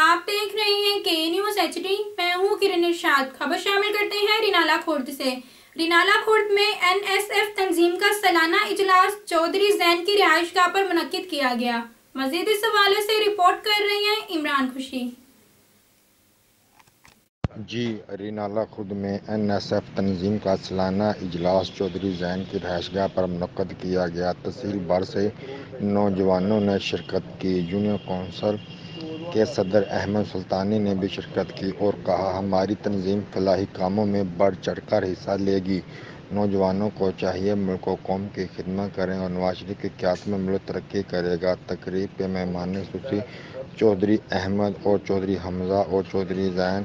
आप देख रहे हैं के न्यूज़ एच डी मैं हूँ किरण इर्शाद। खबर शामिल करते हैं रिनाला खुर्द से। रिनाला खुर्द में एनएसएफ तंजीम का सालाना इजलास, चौधरी जैन की रिहायश गाह पर मुनद किया गया। मजीद इस हवाले से रिपोर्ट कर रहे हैं इमरान खुशी। जी रिनाला खुद में एन एस एफ़ तंजीम का सालाना इजलास, चौधरी जैन की रहायशगाह पर मुनद किया गया। तहसील भर से नौजवानों ने शिरकत की। यूनियन कौंसल के सदर अहमद सुल्तानी ने भी शिरकत की और कहा, हमारी तंजीम फलाही कामों में बढ़ चढ़ कर हिस्सा लेगी। नौजवानों को चाहिए मुल्क कौम की खिदमत करें और नवाज़ शरीफ की क्यात में मुल्क तरक्की करेगा। तकरीब के मेहमान सूची, चौधरी अहमद और चौधरी हमजा और चौधरी जैन